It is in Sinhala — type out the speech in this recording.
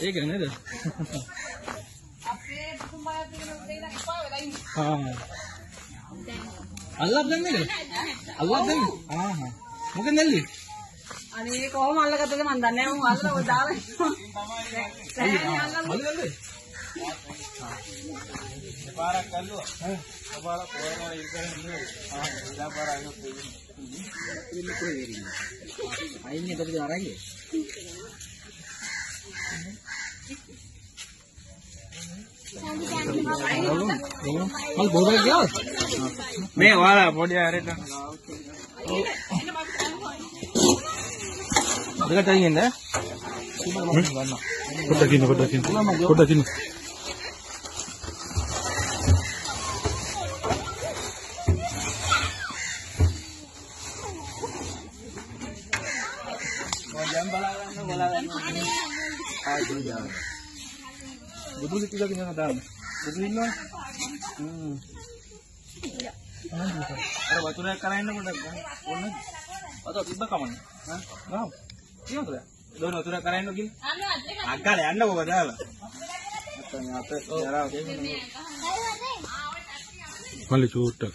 ඒක නේද? අපේ කුඹාර තියෙන උදේ ඉඳන් එපා වෙලා ඉන්නේ. ආ. අල්ලක් ගන්නේද? අල්ලක් ගන්න. ආ හා. මොකෙන්ද ඇල්ලේ? අනේ කොහොම අල්ලගත්තද මන් දන්නේ නැහැ මම අල්ලලා ඔය දාලා ඉන්නවා. සෑහෙන අල්ලලා අල්ලන්නේ. පාරක් කල්ලුවා. පාරක් පොරනවා ඉස්සරහින් ඉන්නේ. ආ ඉදා පාර අයිනොත් දෙන්නේ. අයින්නේ කොටද අරන්නේ? මල් බෝරක් ගියාද? මේ ඔයාලා දැන් බලා ගන්න බලා ගන්න. බුදු ටිකක් ඉන්න දාන්න. බුදු ඉන්නවා. හ්ම්. අර වතුරක් කරා ඉන්න පොඩ්ඩක් ගන්න. ඕන නැද්ද? අත තිබ්බ කමන්නේ. හා? ගාව. කියනද? දොන වතුරක් කරා ඉන්න කිව්ල. අක්කාල යන්න කොහොමද දාලා? නැත්නම් අපේ යරා මල්ලි චූට්ටක්